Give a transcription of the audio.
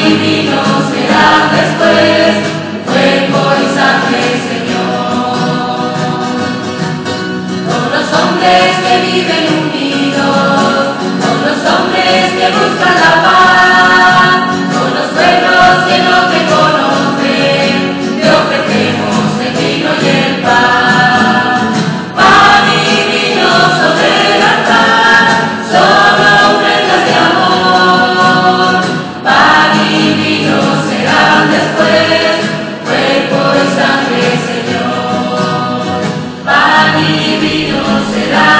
Y será después el fuego y sangre, Señor. Con los hombres que viven unidos, con los hombres que buscan. prohibido será.